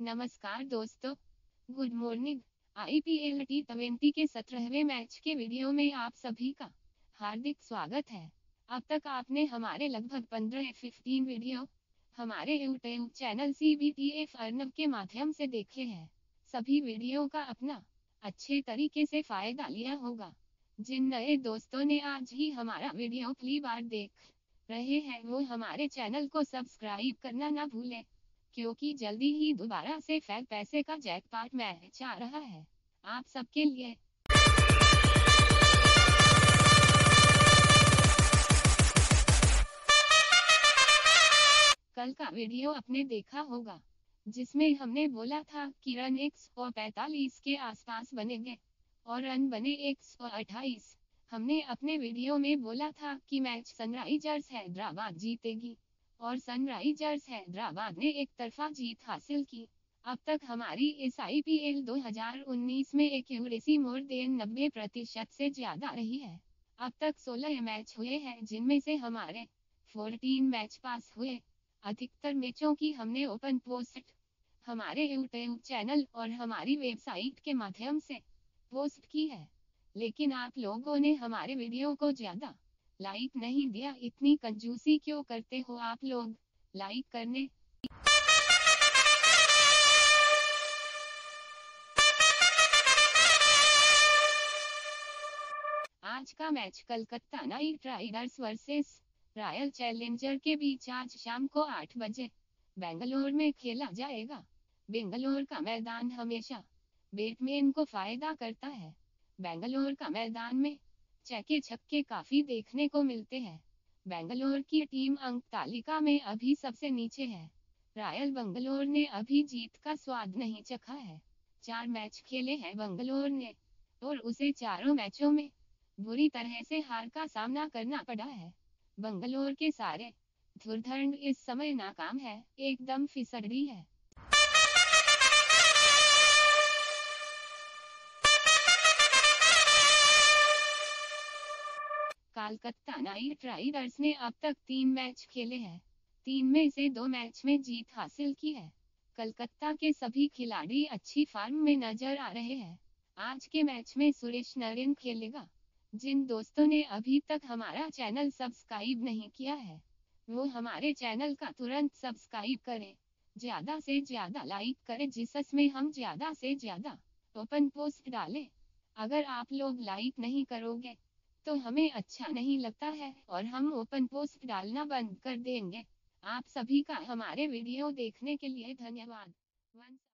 नमस्कार दोस्तों। Good morning. IPL T twenty के सत्रहवें मैच के वीडियो में आप सभी का हार्दिक स्वागत है। अब तक आपने हमारे लगभग 15-15 वीडियो हमारे YouTube channel C B T F Arnab के माध्यम से देखे हैं। सभी वीडियो का अपना अच्छे तरीके से फ़ायदा लिया होगा। जिन नए दोस्तों ने आज ही हमारा वीडियो पहली बार देख रहे हैं, वो हमारे चैनल को सब्सक्राइब करना ना भूलें। क्योंकि जल्दी ही दोबारा से फैक पैसे का जैकपॉट मैच आ रहा है। आप सबके लिए। कल का वीडियो आपने देखा होगा, जिसमें हमने बोला था कि रन एक सौ पैतालीस के आसपास बनेंगे, और रन बने एक सौ अट्ठाईस। हमने अपने वीडियो में बोला था कि मैच सनराइजर्स हैदराबाद जीतेगी। और सनराइजर्स हैदराबाद ने एक तरफा जीत हासिल की। अब तक हमारी इस आई पी एल दो हज़ार उन्नीस में एक्यूरेसी मोर देन नब्बे प्रतिशत से ज़्यादा रही है। अब तक 16 मैच हुए हैं, जिनमें से हमारे 14 मैच पास हुए। अधिकतर मैचों की हमने ओपन पोस्ट, हमारे यूट्यूब चैनल और हमारी वेबसाइट के माध्यम से पोस्ट की है। लेकिन आप लोगों ने हमारे वीडियो को ज़्यादा लाइक नहीं दिया, इतनी कंजूसी क्यों करते हो आप लोग? लाइक करने। आज का match Calcutta knight riders versus royal challenger के बीच आज शाम को आठ बजे बेंगलोर में खेला जाएगा। बेंगलोर का मैदान हमेशा बैटमैन को फ़ायदा करता है। बेंगलोर का मैदान में चौके छक्के काफ़ी देखने को मिलते हैं। बेंगलोर की टीम अंक तालिका में अभी सबसे नीचे है। रॉयल बंगलोर ने अभी जीत का स्वाद नहीं चखा है। चार मैच खेले हैं बंगलोर ने, और उसे चारों मैचों में बुरी तरह से हार का सामना करना पड़ा है। बंगलोर के सारे धुरधंड इस समय नाकाम है, एकदम फिसड़ी है। कोलकाता नाइट राइडर्स ने अब तक तीन मैच खेले हैं। तीन में से दो मैच में जीत हासिल की है। कलकत्ता के सभी खिलाड़ी अच्छी फॉर्म में नज़र आ रहे हैं। आज के मैच में सुरेश नरेन खेलेगा। जिन दोस्तों ने अभी तक हमारा चैनल सब्सक्राइब नहीं किया है, वो हमारे चैनल का तुरंत सब्सक्राइब करें। ज़्यादा से ज़्यादा लाइक करें जिसमें हम ज़्यादा से ज़्यादा ओपन पोस्ट डालें। अगर आप लोग लाइक नहीं करोगे तो हमें अच्छा नहीं लगता है और हम ओपन पोस्ट डालना बंद कर देंगे। आप सभी का हमारे वीडियो देखने के लिए धन्यवाद।